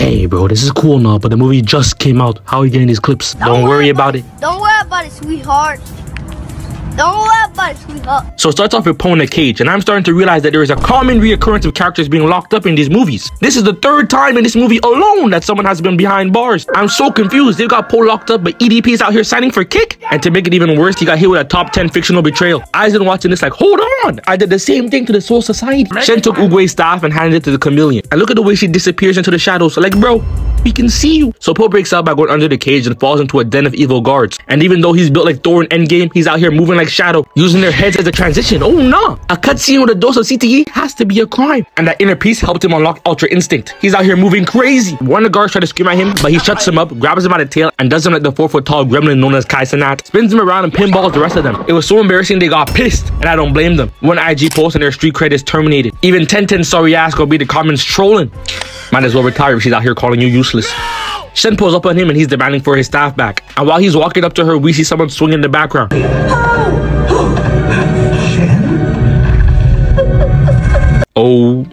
Hey, bro, this is cool now, but the movie just came out. How are you getting these clips? Don't, worry about it. Don't worry about it, sweetheart. Don't worry about it, sweetheart. So it starts off with Po in a cage, and I'm starting to realize that there is a common reoccurrence of characters being locked up in these movies. This is the third time in this movie alone that someone has been behind bars. I'm so confused. They've got Po locked up, but EDP is out here signing for kick. And to make it even worse, he got hit with a top 10 fictional betrayal. I've been watching this like, hold on. I did the same thing to the Soul Society. Zhen took Oogway's staff and handed it to the chameleon. And look at the way she disappears into the shadows. Like, bro, we can see you. So Po breaks out by going under the cage and falls into a den of evil guards. And even though he's built like Thor in Endgame, he's out here moving like Shadow, using their heads as a transition. Oh no! A cutscene with a dose of CTE has to be a crime. And that inner peace helped him unlock Ultra Instinct. He's out here moving crazy. One of the guards try to scream at him, but he shuts him up, grabs him by the tail, and does him like the four foot tall gremlin known as Kai Cenat. Spins him around and pinballs the rest of them. It was so embarrassing they got pissed, and I don't blame them. One IG post and their street cred is terminated. Even Tenten's sorry ass gonna be the comments trolling. Might as well retire if she's out here calling you useless. Zhen pulls up on him and he's demanding for his staff back. And while he's walking up to her, we see someone swing in the background. Oh,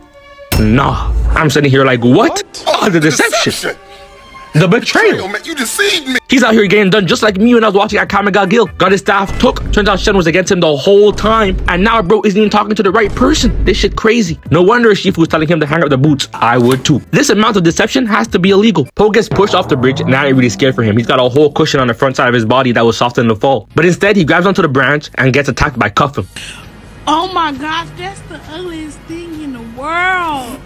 nah. I'm sitting here like, what? Oh, the deception. The betrayal. man. You deceived me. He's out here getting done just like me when I was watching Akame ga Kill. Got his staff took. Turns out Zhen was against him the whole time. And now bro isn't even talking to the right person. This shit crazy. No wonder Shifu was telling him to hang up the boots. I would too. This amount of deception has to be illegal. Po gets pushed off the bridge and I ain't really scared for him. He's got a whole cushion on the front side of his body that was soft in the fall. But instead he grabs onto the branch and gets attacked by Cuffham. Oh my gosh, that's the ugliest thing in the world.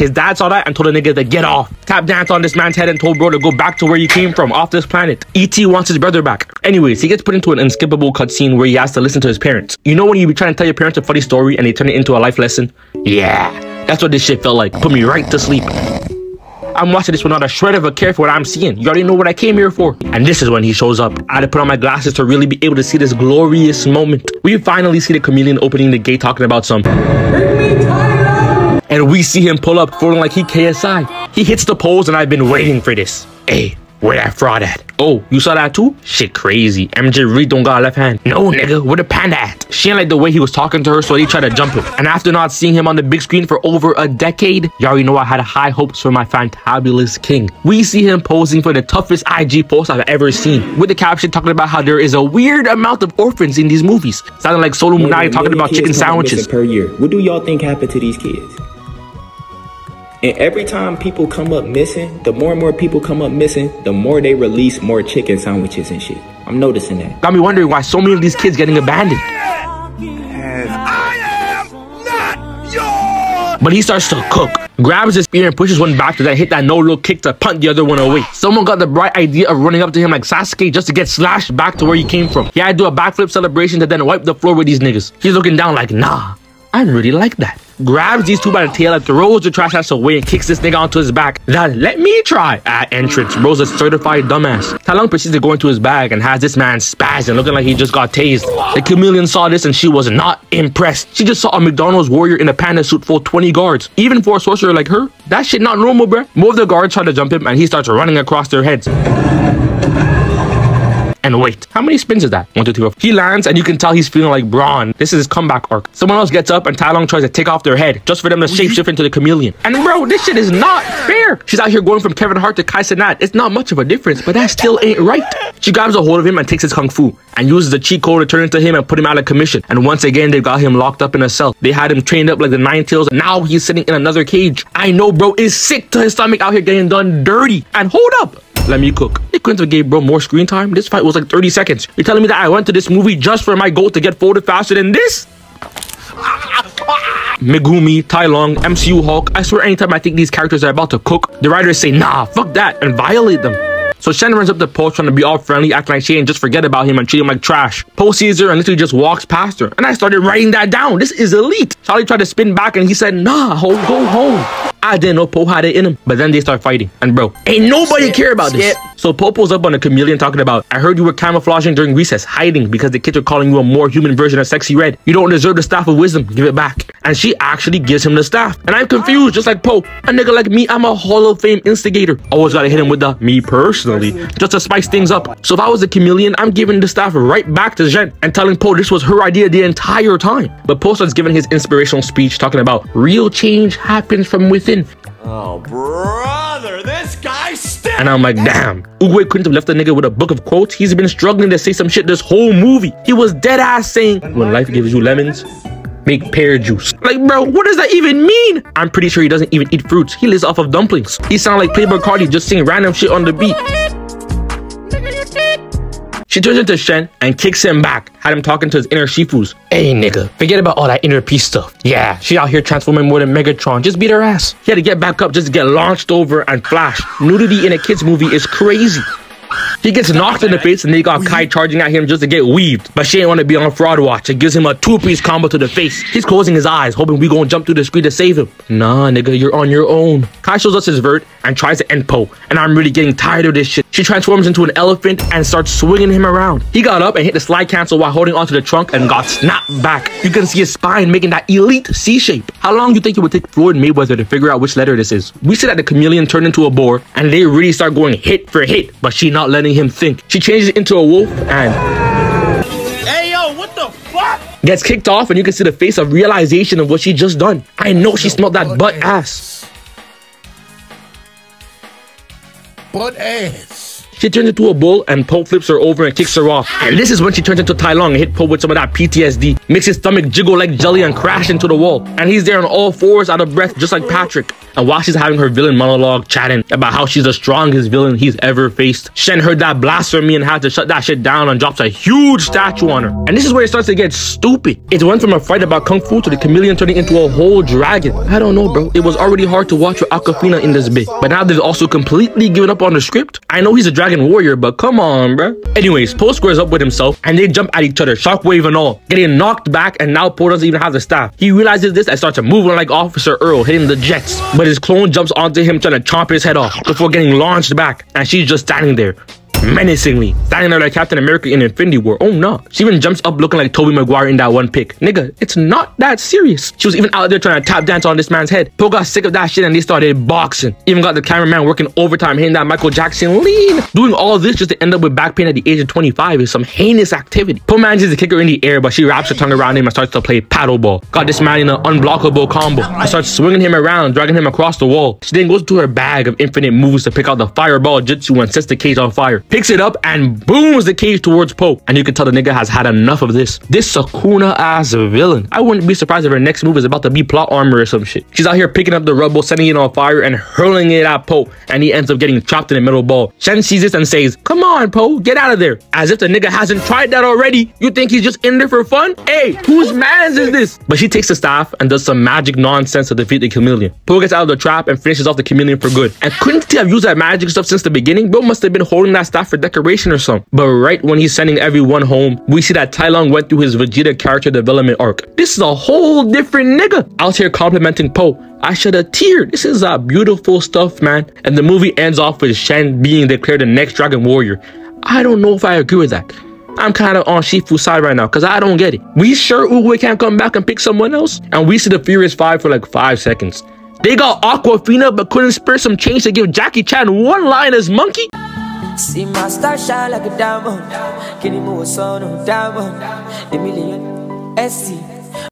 His dad saw that and told the nigga to get off. Tap dance on this man's head and told bro to go back to where you came from, off this planet. E.T. wants his brother back. Anyways, he gets put into an unskippable cutscene where he has to listen to his parents. You know when you be trying to tell your parents a funny story and they turn it into a life lesson? Yeah, that's what this shit felt like. Put me right to sleep. I'm watching this without a shred of a care for what I'm seeing. You already know what I came here for. And this is when he shows up. I had to put on my glasses to really be able to see this glorious moment. We finally see the chameleon opening the gate talking about some. And we see him pull up, falling like he KSI. He hits the poles, and I've been waiting for this. Hey, where that fraud at? Oh, you saw that too? Shit crazy. MJ really don't got a left hand. No, nigga, where the panda at? She ain't like the way he was talking to her, so they tried to jump him. And after not seeing him on the big screen for over a decade, y'all already know I had high hopes for my fantabulous king. We see him posing for the toughest IG post I've ever seen, with the caption talking about how there is a weird amount of orphans in these movies. Sounding like Solo Munari talking about chicken sandwiches. per year. What do y'all think happened to these kids? And every time people come up missing, the more and more people come up missing, the more they release more chicken sandwiches and shit. I'm noticing that. Got me wondering why so many of these kids getting abandoned. But he starts to cook, grabs his spear and pushes one back to then hit that no-look kick to punt the other one away. Someone got the bright idea of running up to him like Sasuke just to get slashed back to where he came from. He had to do a backflip celebration to then wipe the floor with these niggas. He's looking down like, nah, I really like that. Grabs these two by the tail and throws the trash ass away and kicks this nigga onto his back. That let me try. At entrance, Bro's a certified dumbass. Tai Lung proceeds to go into his bag and has this man spazzing, looking like he just got tased. The chameleon saw this and she was not impressed. She just saw a McDonald's warrior in a panda suit full 20 guards. Even for a sorcerer like her, that shit not normal, bruh. More of the guards try to jump him and he starts running across their heads. And wait, how many spins is that? One, two, three, four. He lands and you can tell he's feeling like Braun. This is his comeback arc. Someone else gets up and Tai Lung tries to take off their head just for them to shapeshift into the chameleon. And bro, this shit is not fair. She's out here going from Kevin Hart to Kai Cenat. It's not much of a difference, but that still ain't right. She grabs a hold of him and takes his kung fu and uses the cheat code to turn into him and put him out of commission. And once again, they've got him locked up in a cell. They had him trained up like the Nine Tails, and now he's sitting in another cage. I know, bro, is sick to his stomach out here getting done dirty. And hold up. Let me cook. They couldn't have gave bro more screen time. This fight was like 30 seconds. You're telling me that I went to this movie just for my goal to get folded faster than this? Megumi, Tai Lung, MCU Hulk. I swear anytime I think these characters are about to cook, the writers say, nah, fuck that, and violate them. So Zhen runs up to Po trying to be all friendly, acting like she ain't just forget about him and treat him like trash. Po sees her and literally just walks past her. And I started writing that down. This is elite. Charlie tried to spin back and he said, nah, ho, go home. I didn't know Po had it in him. But then they start fighting. And bro, ain't nobody Skip, care about this. skip. So Po pulls up on the chameleon talking about, I heard you were camouflaging during recess, hiding because the kids are calling you a more human version of Sexyy Red. You don't deserve the staff of wisdom. Give it back. And she actually gives him the staff. And I'm confused, just like Po. A nigga like me, I'm a Hall of Fame instigator. Always gotta hit him with the me personally, just to spice things up. So if I was a chameleon, I'm giving the staff right back to Zhen and telling Po this was her idea the entire time. But Po starts giving his inspirational speech talking about real change happens from within. Oh, brother, this guy stinks. And I'm like, damn. Oogway couldn't have left the nigga with a book of quotes. He's been struggling to say some shit this whole movie. He was dead ass saying, when life gives you lemons, make pear juice. Like, bro, what does that even mean? I'm pretty sure he doesn't even eat fruits. He lives off of dumplings. He sound like Playboy Carti just saying random shit on the beat. She turns into Zhen and kicks him back, had him talking to his inner Shifus. Hey nigga, forget about all that inner peace stuff. Yeah, she out here transforming more than Megatron. Just beat her ass. He had to get back up just to get launched over and flash. Nudity in a kid's movie is crazy. He gets knocked in the face and they got Kai charging at him just to get weaved. But she ain't want to be on fraud watch. It gives him a two-piece combo to the face. He's closing his eyes, hoping we gonna jump through the screen to save him. Nah, nigga, you're on your own. Kai shows us his vert and tries to end Po. And I'm really getting tired of this shit. She transforms into an elephant and starts swinging him around. He got up and hit the slide cancel while holding onto the trunk and got snapped back. You can see his spine making that elite C shape. How long do you think it would take Floyd Mayweather to figure out which letter this is? We see that the chameleon turned into a boar and they really start going hit for hit, but she not letting him think. She changes it into a wolf and Hey, yo, what the fuck? gets kicked off and you can see the face of realization of what she just done. I know she smelled that butt ass. Butt ass. She turns into a bull and Po flips her over and kicks her off. And this is when she turns into Tai Lung and hit Po with some of that PTSD. Makes his stomach jiggle like jelly and crash into the wall. And he's there on all fours out of breath just like Patrick. And while she's having her villain monologue chatting about how she's the strongest villain he's ever faced, Zhen heard that blasphemy and had to shut that shit down and drops a huge statue on her. And this is where it starts to get stupid. It went from a fight about kung fu to the chameleon turning into a whole dragon. I don't know, bro. It was already hard to watch with Awkwafina in this bit. But now they've also completely given up on the script. I know he's a dragon warrior, but come on, bro. Anyways, Po squares up with himself and they jump at each other, shockwave and all, getting knocked back. And now Po doesn't even have the staff. He realizes this and starts to move like Officer Earl, hitting the jets. But his clone jumps onto him, trying to chomp his head off before getting launched back. And she's just standing there. Menacingly, standing there like Captain America in Infinity War. Oh no. She even jumps up looking like Tobey Maguire in that one pic. Nigga, it's not that serious. She was even out there trying to tap dance on this man's head. Po got sick of that shit and they started boxing. Even got the cameraman working overtime, hitting that Michael Jackson lean. Doing all this just to end up with back pain at the age of 25 is some heinous activity. Po manages to kick her in the air, but she wraps her tongue around him and starts to play paddleball. Got this man in an unblockable combo. I starts swinging him around, dragging him across the wall. She then goes to her bag of infinite moves to pick out the fireball jutsu and sets the cage on fire. Picks it up and booms the cage towards Po. And you can tell the nigga has had enough of this. This Sukuna ass villain. I wouldn't be surprised if her next move is about to be plot armor or some shit. She's out here picking up the rubble, setting it on fire, and hurling it at Po. And he ends up getting trapped in the middle ball. Zhen sees this and says, Come on, Po, get out of there. As if the nigga hasn't tried that already. You think he's just in there for fun? Hey, whose mans is this? But she takes the staff and does some magic nonsense to defeat the chameleon. Po gets out of the trap and finishes off the chameleon for good. And couldn't he have used that magic stuff since the beginning? Bro must have been holding that staff for decoration or something. But right when he's sending everyone home, we see that Tai Lung went through his Vegeta character development arc. This is a whole different nigga out here complimenting Po. I should have teared. This is uh, beautiful stuff, man. And the movie ends off with Zhen being declared the next Dragon Warrior. I don't know if I agree with that. I'm kind of on Shifu's side right now because I don't get it. We sure Oogway can't come back and pick someone else? And we see the Furious Five for like five seconds. They got Awkwafina but couldn't spare some change to give Jackie Chan one line as Monkey? See my star shine like a diamond. Can you move a son of diamond? A million SC.